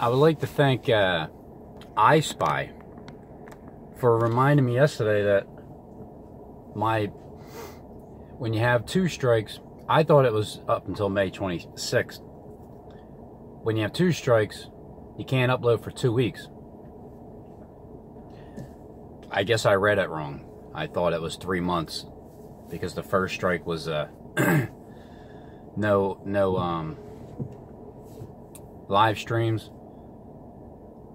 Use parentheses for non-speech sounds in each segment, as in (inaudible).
I would like to thank uh, iSpy for reminding me yesterday that my when you have two strikes, I thought it was up until May 26th. When you have two strikes, you can't upload for two weeks. I guess I read it wrong. I thought it was three months because the first strike was uh, (clears throat) no no um, live streams,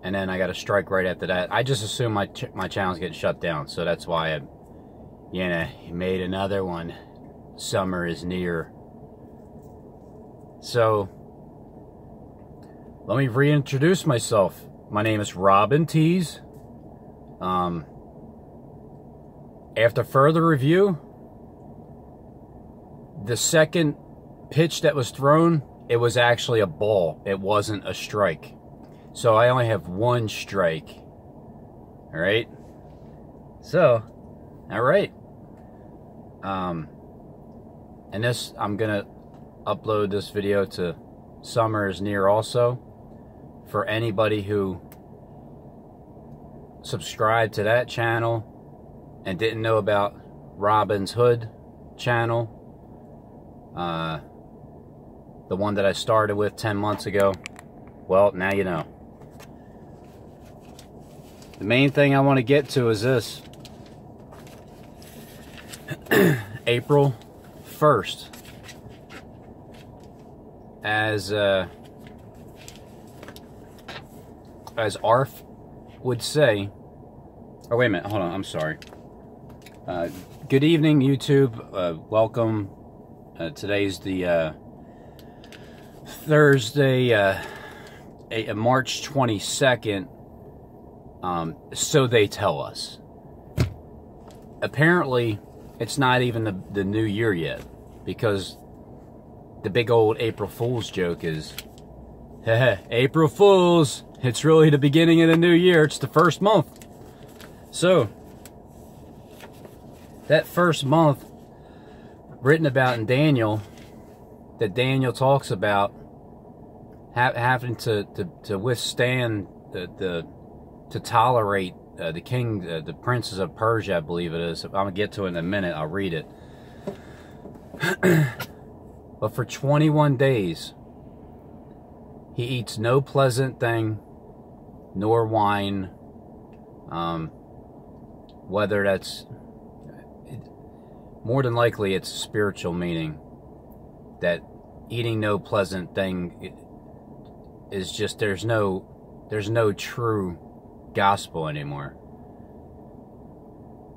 and then I got a strike right after that. I just assumed my ch my channel's getting shut down, so that's why I, you know, made another one. Summer is near. So, let me reintroduce myself. My name is Robin Tees. Um, after further review, the second pitch that was thrown, it was actually a ball. It wasn't a strike. So I only have one strike. All right. So, all right. Um, and this, I'm gonna upload this video to Summer is Near also for anybody who subscribed to that channel and didn't know about Robin's Hood channel. Uh, the one that I started with 10 months ago. Well, now you know. The main thing I want to get to is this. (clears throat) April 1st. As uh, as Arf would say, oh wait a minute, hold on, I'm sorry. Uh, good evening, YouTube. Uh, welcome. Uh, today's the uh, Thursday, uh, March 22nd. Um, so they tell us. Apparently, it's not even the, the new year yet because the big old April Fool's joke is, April Fools, it's really the beginning of the new year. It's the first month. So, that first month written about in Daniel, that Daniel talks about ha having to, to, to withstand the, the to tolerate uh, the king, uh, the princes of Persia, I believe it is. I'm gonna get to it in a minute. I'll read it. (clears throat) but for 21 days, he eats no pleasant thing, nor wine. Um, whether that's more than likely, it's spiritual meaning that eating no pleasant thing is just there's no there's no true gospel anymore.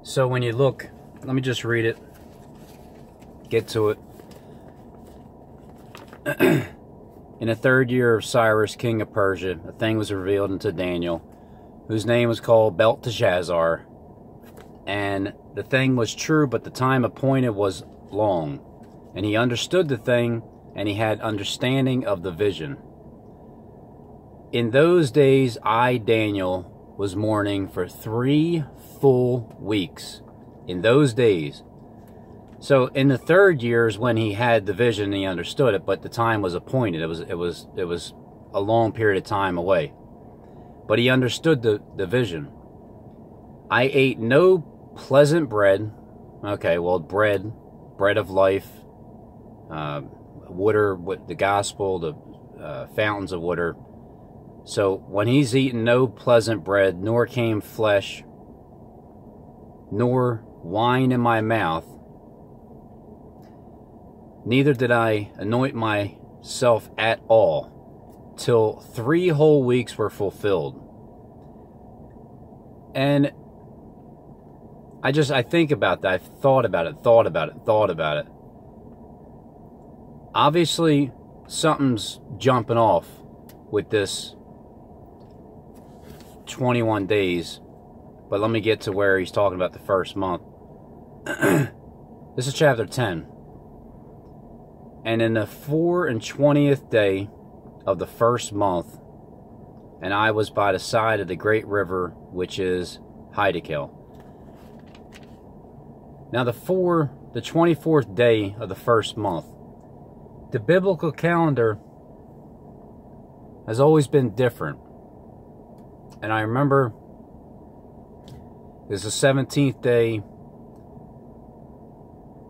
So when you look, let me just read it. Get to it. (clears throat) In the third year of Cyrus, king of Persia, a thing was revealed unto Daniel, whose name was called Belteshazzar. And the thing was true, but the time appointed was long. And he understood the thing, and he had understanding of the vision. In those days, I, Daniel, was mourning for three full weeks in those days. So in the third years when he had the vision he understood it, but the time was appointed. It was it was it was a long period of time away. But he understood the, the vision. I ate no pleasant bread. Okay, well bread, bread of life, uh, water, the gospel, the uh, fountains of water, so when he's eaten no pleasant bread, nor came flesh, nor wine in my mouth, neither did I anoint myself at all, till three whole weeks were fulfilled. And I just, I think about that. I've thought about it, thought about it, thought about it. Obviously, something's jumping off with this 21 days. But let me get to where he's talking about the first month. (clears throat) this is chapter 10. And in the four and twentieth day of the first month, and I was by the side of the great river, which is Hiddekel. Now the four, the 24th day of the first month. The biblical calendar has always been different. And I remember it's the 17th day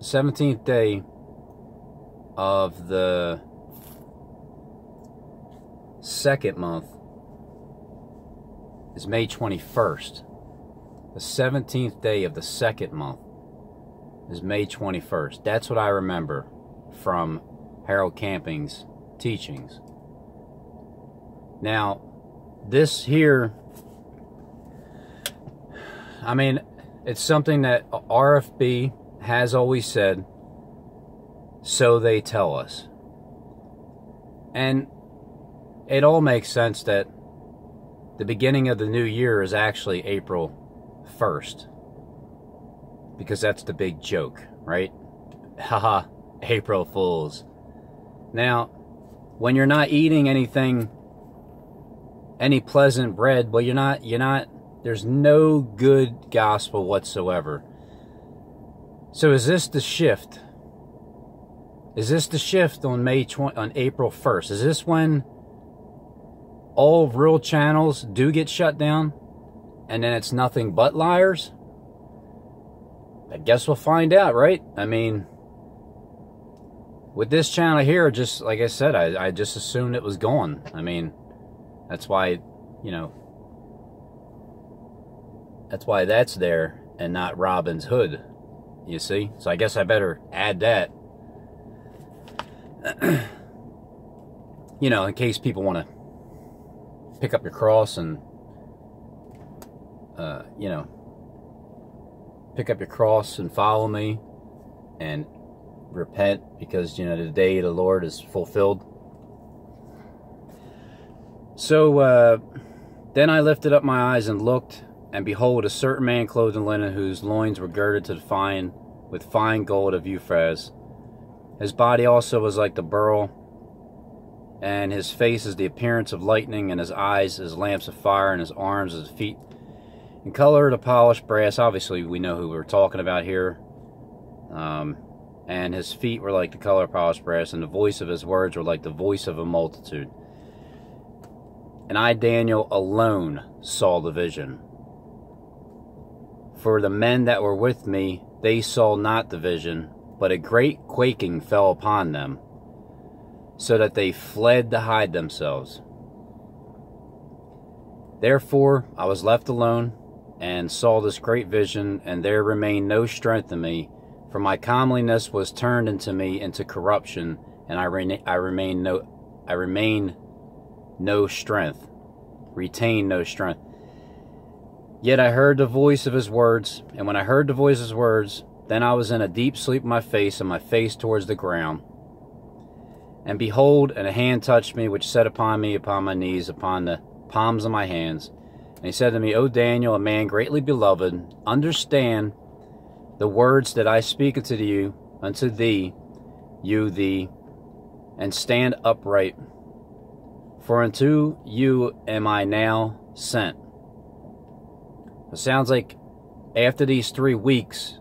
17th day of the second month is May 21st. The 17th day of the second month is May 21st. That's what I remember from Harold Camping's teachings. Now, this here, I mean, it's something that RFB has always said, so they tell us. And it all makes sense that the beginning of the new year is actually April 1st. Because that's the big joke, right? (laughs) Haha, April Fools. Now, when you're not eating anything, any pleasant bread, well, you're not, you're not, there's no good gospel whatsoever. So is this the shift? Is this the shift on May 20, on April 1st? Is this when all real channels do get shut down and then it's nothing but liars? I guess we'll find out, right? I mean, with this channel here, just like I said, I, I just assumed it was gone. I mean, that's why, you know, that's why that's there and not Robin's Hood. You see? So I guess I better add that. (clears throat) you know, in case people want to pick up your cross and, uh, you know, pick up your cross and follow me and repent because, you know, the day the Lord is fulfilled. So uh, then I lifted up my eyes and looked, and behold, a certain man clothed in linen, whose loins were girded to the fine with fine gold of Uphaz. His body also was like the beryl, and his face is the appearance of lightning, and his eyes as lamps of fire, and his arms as feet in color to polished brass. Obviously, we know who we're talking about here. Um, and his feet were like the color of polished brass, and the voice of his words were like the voice of a multitude. And I, Daniel, alone saw the vision. For the men that were with me, they saw not the vision, but a great quaking fell upon them, so that they fled to hide themselves. Therefore I was left alone, and saw this great vision, and there remained no strength in me, for my comeliness was turned into me into corruption, and I, re- I remain no I remain no strength, retain no strength. Yet I heard the voice of his words, and when I heard the voice of his words, then I was in a deep sleep my face, and my face towards the ground. And behold, and a hand touched me, which set upon me upon my knees, upon the palms of my hands. And he said to me, O Daniel, a man greatly beloved, understand the words that I speak unto you, unto thee, you thee, and stand upright. For unto you am I now sent. It sounds like after these three weeks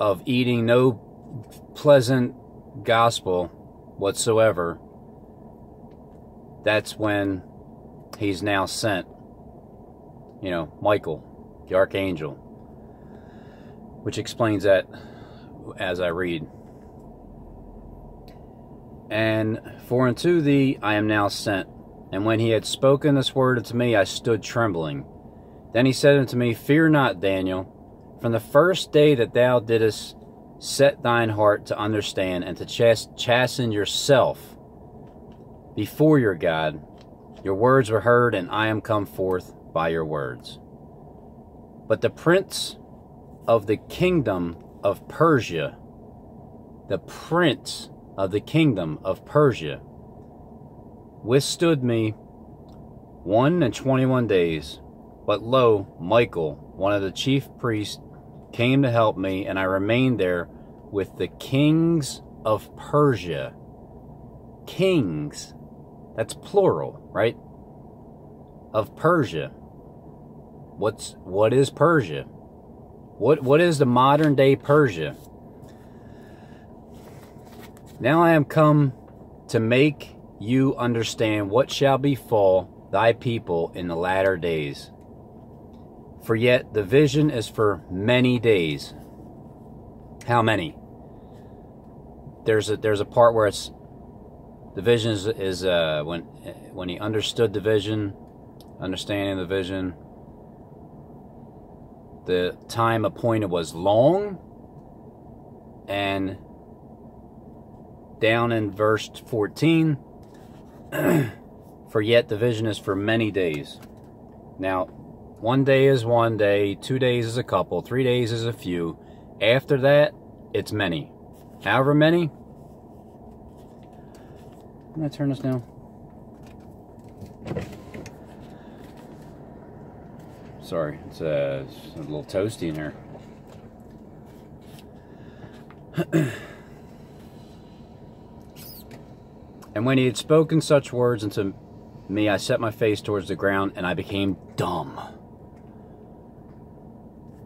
of eating no pleasant gospel whatsoever, that's when he's now sent. You know, Michael, the archangel, which explains that as I read. And for unto thee I am now sent. And when he had spoken this word unto me, I stood trembling. Then he said unto me, Fear not, Daniel, from the first day that thou didst set thine heart to understand and to chast- chasten yourself before your God, your words were heard, and I am come forth by your words. But the prince of the kingdom of Persia, the prince of the kingdom of Persia withstood me one and twenty one days. But lo, Michael, one of the chief priests, came to help me, and I remained there with the kings of Persia. Kings, that's plural, right? Of Persia. What's what is Persia? What what is the modern day Persia? Now I am come to make you understand what shall befall thy people in the latter days. For yet the vision is for many days. How many? There's a there's a part where it's the vision is, is uh, when when he understood the vision, understanding the vision. The time appointed was long, and down in verse 14, (clears throat) for yet the vision is for many days. Now, one day is one day, two days is a couple, three days is a few. After that, it's many. However many. Can I turn this down? Sorry, it's, uh, it's a little toasty in here. (clears throat) and when he had spoken such words unto me, I set my face towards the ground, and I became dumb.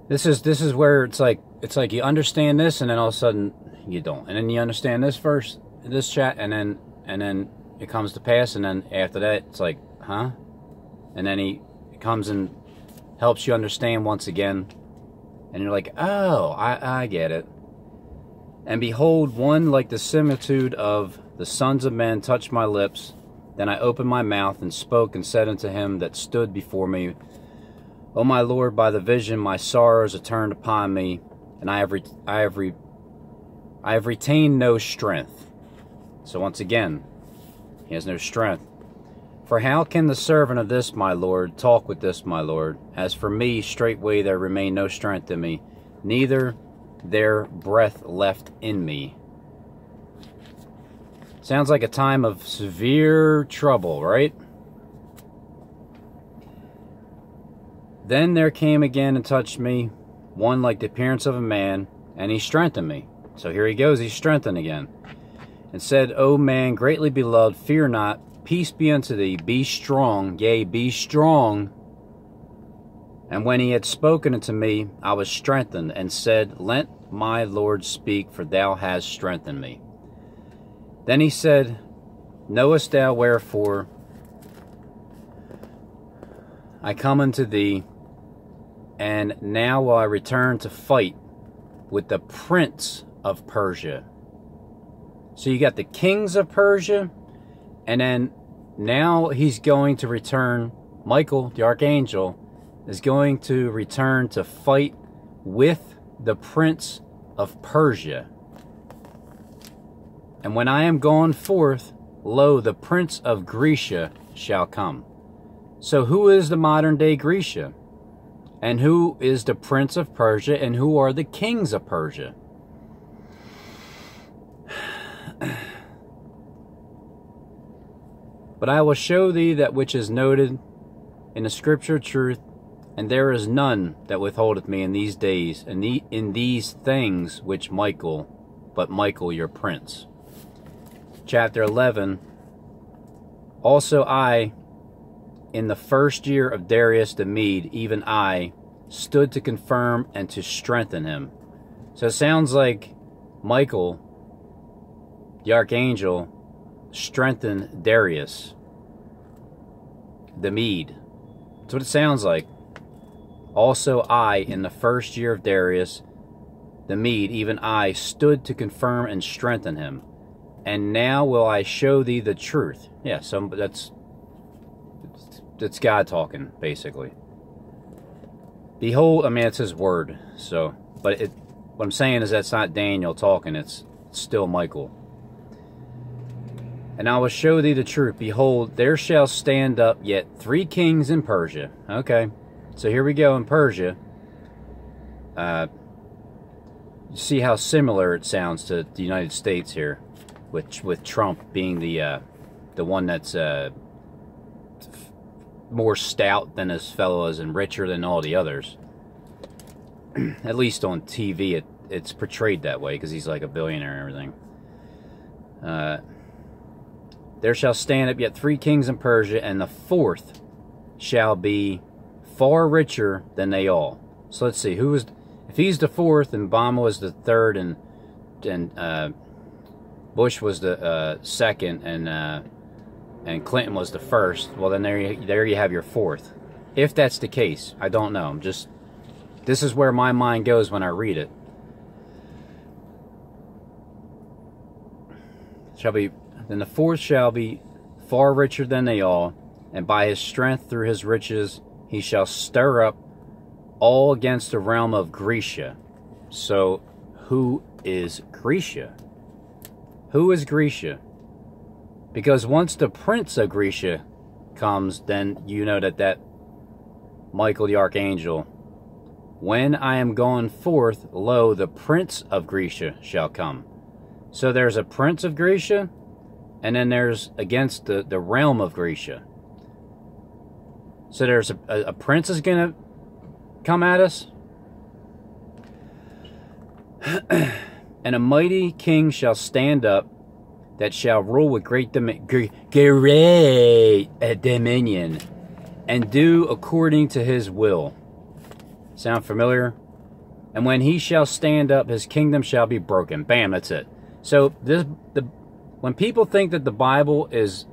This is this is where it's like it's like you understand this, and then all of a sudden you don't, and then you understand this verse, this chat, and then and then it comes to pass, and then after that it's like, huh? And then he comes and helps you understand once again, and you're like, oh, I I get it. And behold, one like the similitude of the sons of men touched my lips. Then I opened my mouth and spoke and said unto him that stood before me, O my Lord, by the vision my sorrows are turned upon me, and I have, I have, I have retained no strength. So once again, he has no strength. For how can the servant of this my Lord talk with this my Lord? As for me, straightway there remained no strength in me, neither there breath left in me. Sounds like a time of severe trouble, right? Then there came again and touched me, one like the appearance of a man, and he strengthened me. So here he goes, he's strengthened again. And said, O man, greatly beloved, fear not, peace be unto thee, be strong, yea, be strong. And when he had spoken unto me, I was strengthened, and said, Let my Lord speak, for thou hast strengthened me. Then he said, Knowest thou wherefore I come unto thee, and now will I return to fight with the prince of Persia. So you got the kings of Persia, and then now he's going to return, Michael, the archangel, is going to return to fight with the prince of Persia. And when I am gone forth, lo, the prince of Grecia shall come. So who is the modern day Grecia? And who is the prince of Persia? And who are the kings of Persia? (sighs) But I will show thee that which is noted in the scripture truth, and there is none that withholdeth me in these days, and in these things which Michael, but Michael your prince chapter 11 Also I, in the first year of Darius the Mede, even I, stood to confirm and to strengthen him. So it sounds like Michael, the archangel, strengthened Darius the Mede. That's what it sounds like. Also I, in the first year of Darius the Mede, even I, stood to confirm and strengthen him and now will I show thee the truth. Yeah, so that's that's God talking basically. Behold, I mean it's His word. So, but it, what I'm saying is that's not Daniel talking. It's still Michael. And I will show thee the truth. Behold, there shall stand up yet three kings in Persia. Okay, so here we go in Persia. Uh, you see how similar it sounds to the United States here with with Trump being the uh, the one that's uh, more stout than his fellows and richer than all the others. (clears throat) At least on TV, it it's portrayed that way because he's like a billionaire and everything. Uh, there shall stand up yet three kings in Persia, and the fourth shall be far richer than they all. So let's see who is if he's the fourth and Obama was the third and and uh, Bush was the uh, second, and uh, and Clinton was the first, well then there you, there you have your fourth. If that's the case, I don't know. I'm just this is where my mind goes when I read it. Shall be then the fourth shall be far richer than they all, and by his strength through his riches he shall stir up all against the realm of Grecia. So who is Grecia? Who is Grecia? Because once the prince of Grecia comes, then you know that that Michael the archangel, when I am gone forth, lo, the prince of Grecia shall come. So there's a prince of Grecia, and then there's against the, the realm of Grecia. So there's a, a, a prince is going to come at us. (clears throat) and a mighty king shall stand up that shall rule with great, great uh, dominion and do according to his will. Sound familiar? And when he shall stand up, his kingdom shall be broken. Bam, that's it. So this the when people think that the Bible is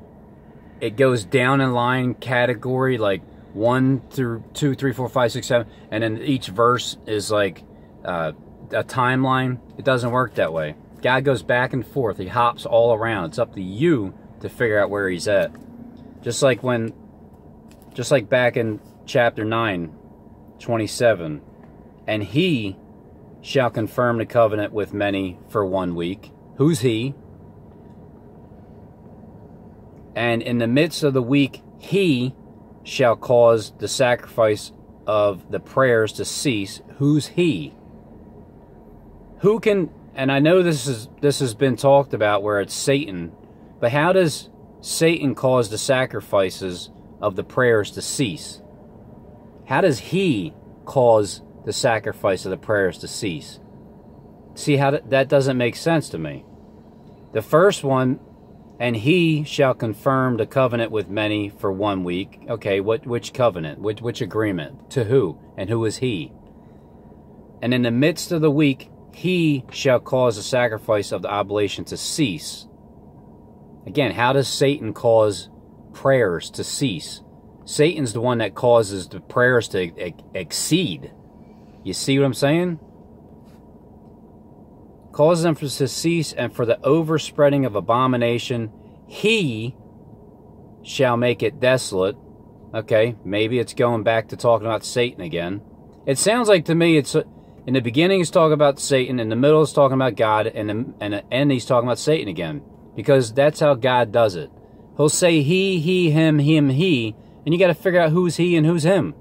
it goes down in line category like one through two, three, four, five, six, seven, and then each verse is like uh, a timeline. It doesn't work that way. God goes back and forth. He hops all around. It's up to you to figure out where he's at. Just like when, just like back in chapter 9, 27, and he shall confirm the covenant with many for one week. Who's he? And in the midst of the week, he shall cause the sacrifice of the prayers to cease. Who's he? Who can and I know this is this has been talked about where it's Satan, but how does Satan cause the sacrifices of the prayers to cease? How does he cause the sacrifice of the prayers to cease? See how that doesn't make sense to me. The first one, and he shall confirm the covenant with many for one week. Okay, what which covenant? Which which agreement? To who? And who is he? And in the midst of the week, he shall cause the sacrifice of the oblation to cease. Again, how does Satan cause prayers to cease? Satan's the one that causes the prayers to exceed. You see what I'm saying? Causes them to cease, and for the overspreading of abomination, he shall make it desolate. Okay, maybe it's going back to talking about Satan again. It sounds like to me it's in the beginning, he's talking about Satan. In the middle, he's talking about God. And in, and the end, he's talking about Satan again. Because that's how God does it. He'll say he, he, him, him, he. And you got to figure out who's he and who's him.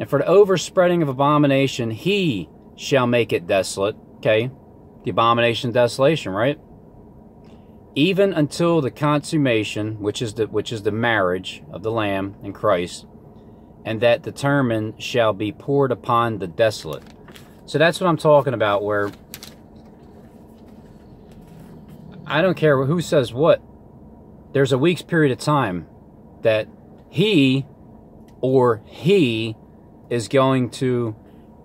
And for the overspreading of abomination, he shall make it desolate. Okay? The abomination desolation, right? Even until the consummation, which is the which is the marriage of the Lamb and Christ, and that determined shall be poured upon the desolate. So that's what I'm talking about, where I don't care who says what. There's a week's period of time that he or he is going to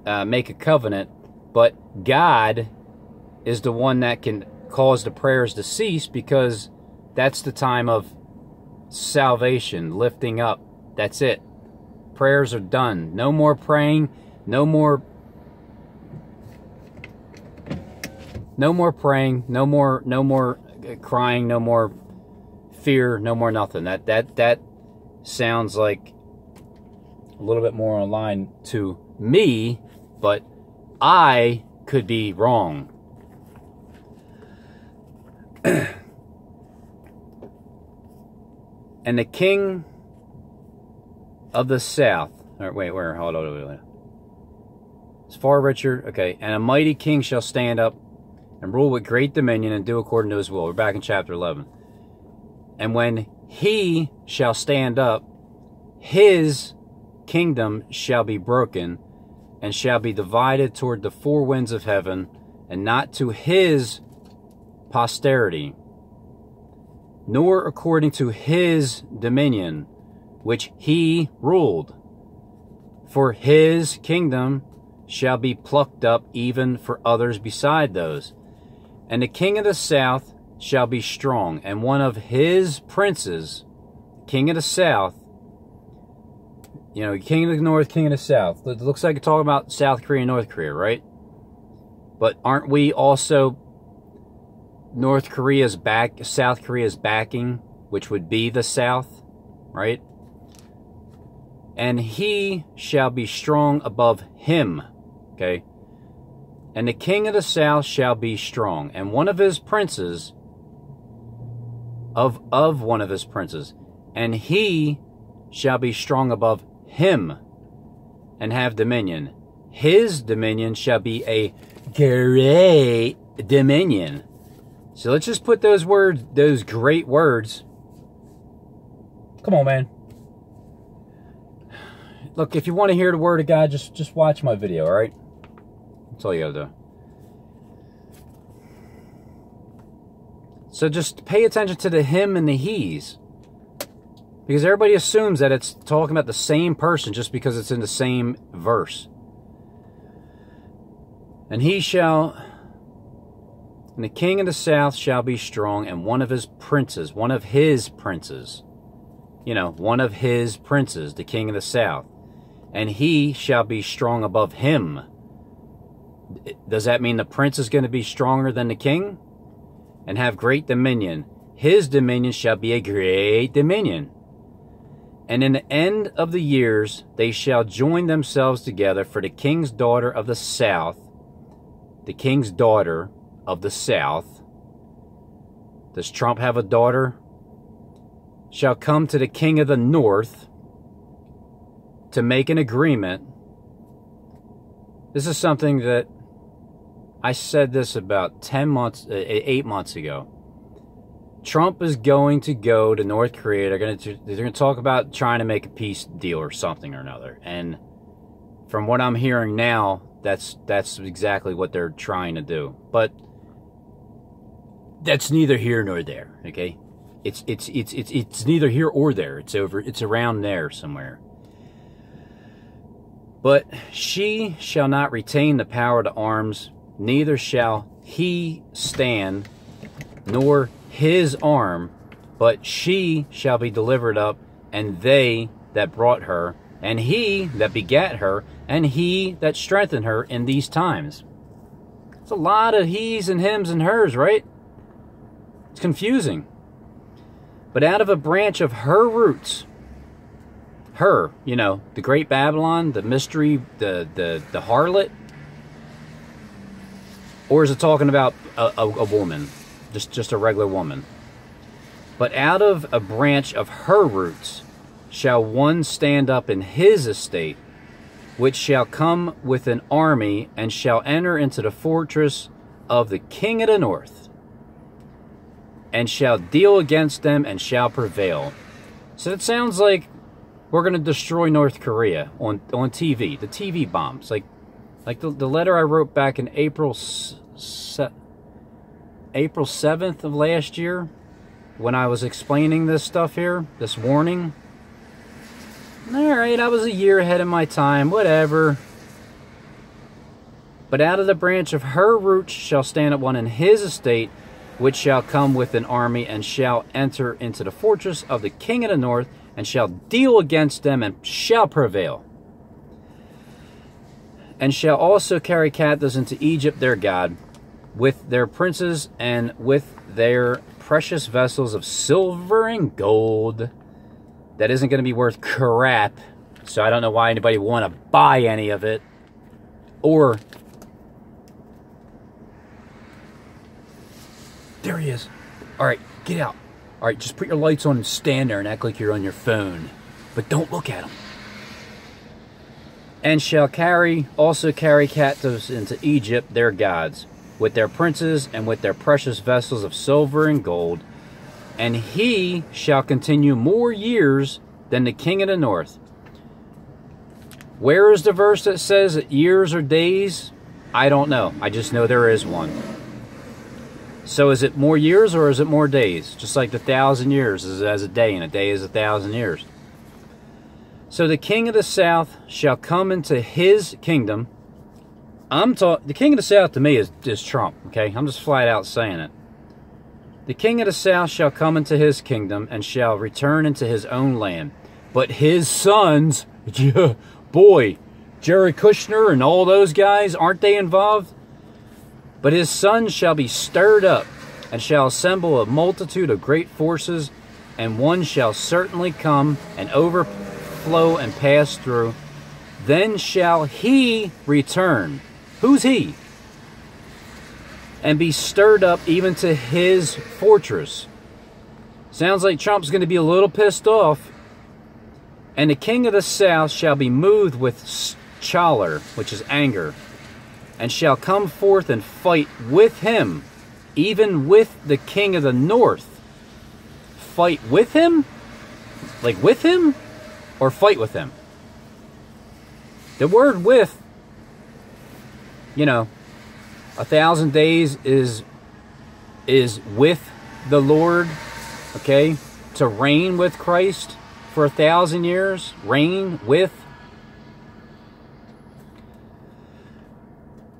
uh, make a covenant, but God is the one that can cause the prayers to cease because that's the time of salvation, lifting up. That's it prayers are done. No more praying. No more. No more praying. No more. No more crying. No more fear. No more nothing. That that that sounds like a little bit more in line to me, but I could be wrong. (clears throat) and the king of the south. Or wait, where? Hold on, wait, wait. It's far richer. Okay, and a mighty king shall stand up and rule with great dominion and do according to his will. We're back in chapter 11. And when he shall stand up, his kingdom shall be broken and shall be divided toward the four winds of heaven, and not to his posterity, nor according to his dominion which he ruled. For his kingdom shall be plucked up even for others beside those. And the king of the south shall be strong, and one of his princes, king of the south, you know, king of the north, king of the south. It looks like you're talking about South Korea and North Korea, right? But aren't we also North Korea's back, South Korea's backing, which would be the South, right? And he shall be strong above him, okay? And the king of the south shall be strong, and one of his princes, of, of one of his princes, and he shall be strong above him and have dominion. His dominion shall be a great dominion. So let's just put those words, those great words. Come on, man. Look, if you want to hear the word of God, just just watch my video, all right? That's all you gotta do. So just pay attention to the him and the he's. Because everybody assumes that it's talking about the same person just because it's in the same verse. And he shall, and the king of the south shall be strong, and one of his princes, one of his princes, you know, one of his princes, the king of the south, and he shall be strong above him. Does that mean the prince is going to be stronger than the king? And have great dominion. His dominion shall be a great dominion. And in the end of the years they shall join themselves together for the king's daughter of the south, the king's daughter of the south. Does Trump have a daughter? Shall come to the king of the north to make an agreement. This is something that I said this about 10 months, uh, 8 months ago. Trump is going to go to North Korea. They're going to they're going to talk about trying to make a peace deal or something or another. And from what I'm hearing now, that's that's exactly what they're trying to do. But that's neither here nor there. Okay, it's it's it's it's it's neither here or there. It's over. It's around there somewhere. But she shall not retain the power to arms, neither shall he stand, nor his arm, but she shall be delivered up, and they that brought her, and he that begat her, and he that strengthened her in these times. It's a lot of he's and hims and hers, right? It's confusing. But out of a branch of her roots, her, you know, the great Babylon, the mystery, the the the harlot, or is it talking about a, a, a woman? just, just a regular woman. But out of a branch of her roots shall one stand up in his estate, which shall come with an army and shall enter into the fortress of the king of the north, and shall deal against them and shall prevail. So it sounds like we're going to destroy North Korea on on TV, the TV bombs, like like the, the letter I wrote back in April April 7th of last year when I was explaining this stuff here, this warning. Alright, I was a year ahead of my time, whatever. But out of the branch of her roots shall stand up one in his estate, which shall come with an army, and shall enter into the fortress of the king of the north, and shall deal against them, and shall prevail. And shall also carry captives into Egypt their God, with their princes and with their precious vessels of silver and gold. That isn't going to be worth crap. So I don't know why anybody would want to buy any of it. Or. There he is. All right, get out. All right, just put your lights on and stand there and act like you're on your phone. But don't look at them. And shall carry, also carry captives into Egypt, their gods with their princes and with their precious vessels of silver and gold. And he shall continue more years than the king of the north. Where is the verse that says that years or days? I don't know. I just know there is one. So is it more years or is it more days? Just like the thousand years is as a day, and a day is a thousand years. So the king of the south shall come into his kingdom, I'm talking. The king of the South to me is is Trump. Okay, I'm just flat out saying it. The king of the south shall come into his kingdom and shall return into his own land. But his sons, (laughs) boy, Jared Kushner and all those guys, aren't they involved? But his sons shall be stirred up and shall assemble a multitude of great forces, and one shall certainly come and overflow and pass through. Then shall he return. Who's he? and be stirred up even to his fortress. Sounds like Trump's going to be a little pissed off. And the king of the south shall be moved with choler, which is anger, and shall come forth and fight with him, even with the king of the north. Fight with him? Like with him? Or fight with him? The word with, you know, a thousand days is is with the Lord, okay? To reign with Christ for a thousand years, reign with.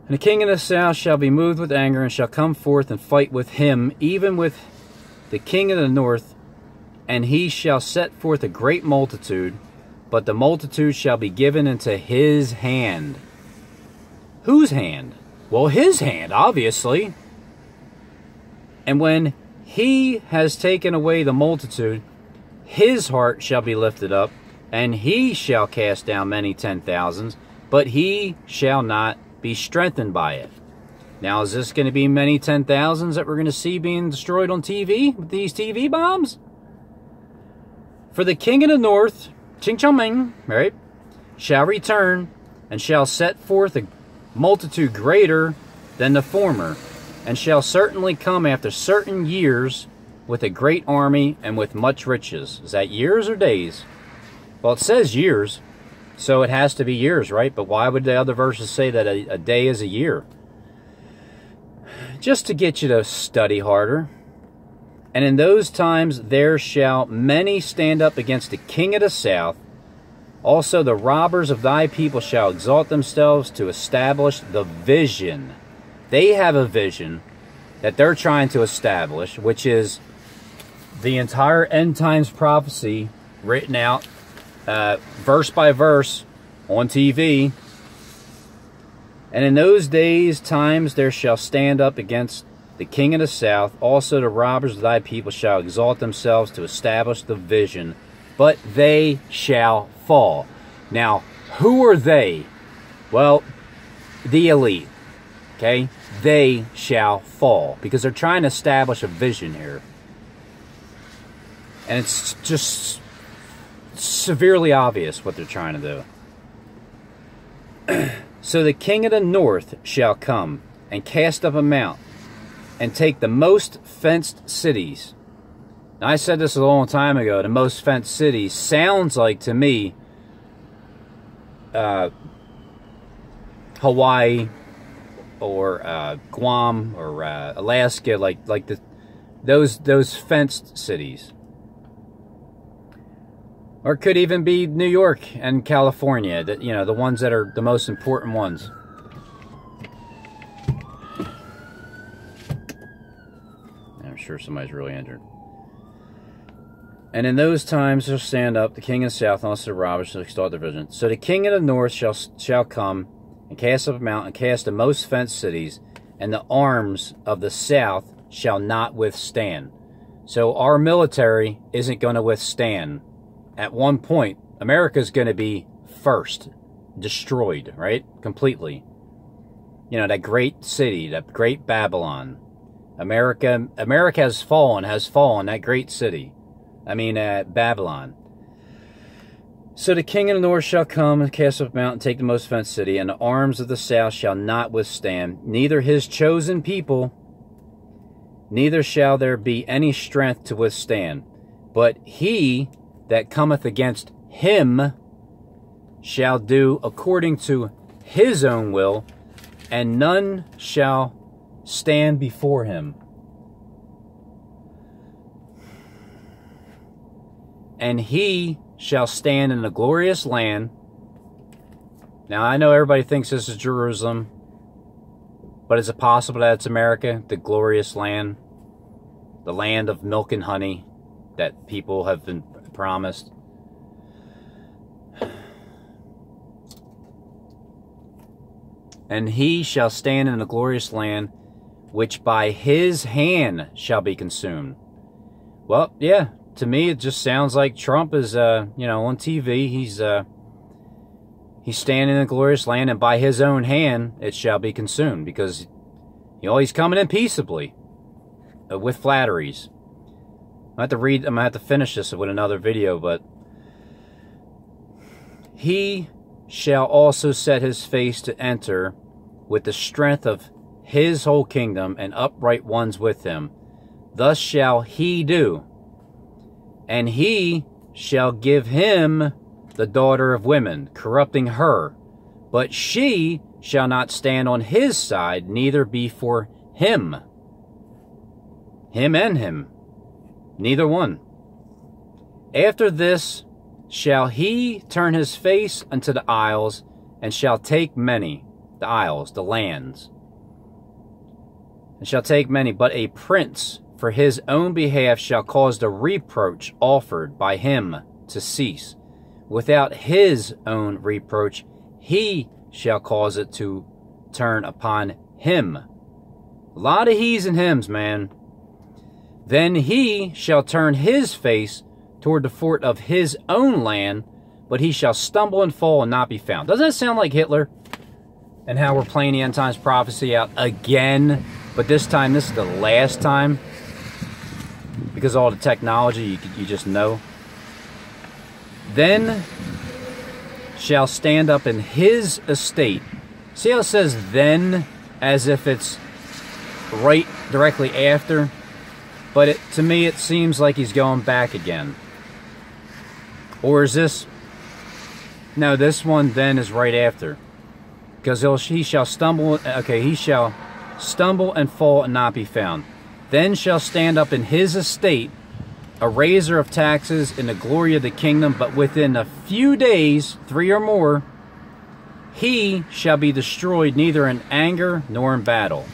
And the king of the south shall be moved with anger and shall come forth and fight with him, even with the king of the north, and he shall set forth a great multitude, but the multitude shall be given into his hand. Whose hand? Well, his hand, obviously. And when he has taken away the multitude, his heart shall be lifted up, and he shall cast down many ten thousands, but he shall not be strengthened by it. Now, is this going to be many ten thousands that we're going to see being destroyed on TV with these TV bombs? For the king of the north, Ching Chong Ming, right, shall return and shall set forth a multitude greater than the former, and shall certainly come after certain years with a great army and with much riches. Is that years or days? Well, it says years, so it has to be years, right? But why would the other verses say that a, a day is a year? Just to get you to study harder. And in those times there shall many stand up against the king of the south, also, the robbers of thy people shall exalt themselves to establish the vision. They have a vision that they're trying to establish, which is the entire end times prophecy written out uh, verse by verse on TV. And in those days, times there shall stand up against the king of the south. Also, the robbers of thy people shall exalt themselves to establish the vision, but they shall fall. Now, who are they? Well, the elite. Okay? They shall fall because they're trying to establish a vision here. And it's just severely obvious what they're trying to do. (clears throat) so the king of the north shall come and cast up a mount and take the most fenced cities now, I said this a long time ago. The most fenced cities sounds like to me uh, Hawaii or uh, Guam or uh, Alaska, like like the those those fenced cities, or could even be New York and California. That you know the ones that are the most important ones. I'm sure somebody's really injured. And in those times shall stand up the king of the south, and also the robbers shall extort their vision. So the king of the north shall shall come and cast up a mountain, and cast the most fenced cities, and the arms of the south shall not withstand. So our military isn't going to withstand. At one point, America is going to be first destroyed, right? Completely. You know, that great city, that great Babylon. America America has fallen, has fallen, that great city. I mean, at Babylon. So the king of the north shall come and cast up a mountain, take the most fenced city, and the arms of the south shall not withstand, neither his chosen people, neither shall there be any strength to withstand. But he that cometh against him shall do according to his own will, and none shall stand before him. and he shall stand in the glorious land. Now, I know everybody thinks this is Jerusalem, but is it possible that it's America, the glorious land? the land of milk and honey that people have been promised. And he shall stand in a glorious land, which by his hand shall be consumed. Well, yeah, to me it just sounds like Trump is, uh, you know, on TV. He's, uh, he's standing in a glorious land, and by his own hand it shall be consumed, because, you know, he's coming in peaceably, uh, with flatteries. I have to read. I'm gonna have to finish this with another video, but he shall also set his face to enter with the strength of his whole kingdom and upright ones with him. Thus shall he do. And he shall give him the daughter of women, corrupting her. But she shall not stand on his side, neither be for him. Him and him. Neither one. After this shall he turn his face unto the isles, and shall take many, the isles, the lands, and shall take many, but a prince for his own behalf shall cause the reproach offered by him to cease. Without his own reproach, he shall cause it to turn upon him. A lot of he's and hims, man. Then he shall turn his face toward the fort of his own land, but he shall stumble and fall and not be found. Doesn't that sound like Hitler? And how we're playing the end times prophecy out again, but this time, this is the last time because all the technology you, you just know. Then shall stand up in his estate. See how it says then as if it's right directly after? But it, to me, it seems like he's going back again. Or is this... No, this one then is right after. Because he shall stumble... Okay, he shall stumble and fall and not be found. Then shall stand up in his estate a raiser of taxes in the glory of the kingdom, but within a few days, three or more, he shall be destroyed neither in anger nor in battle.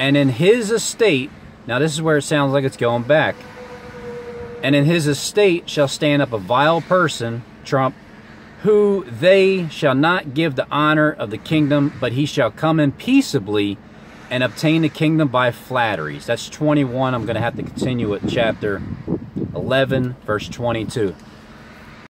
And in his estate now, this is where it sounds like it's going back. And in his estate shall stand up a vile person, Trump, who they shall not give the honor of the kingdom, but he shall come in peaceably and obtain the kingdom by flatteries. That's 21. I'm going to have to continue at chapter 11, verse 22.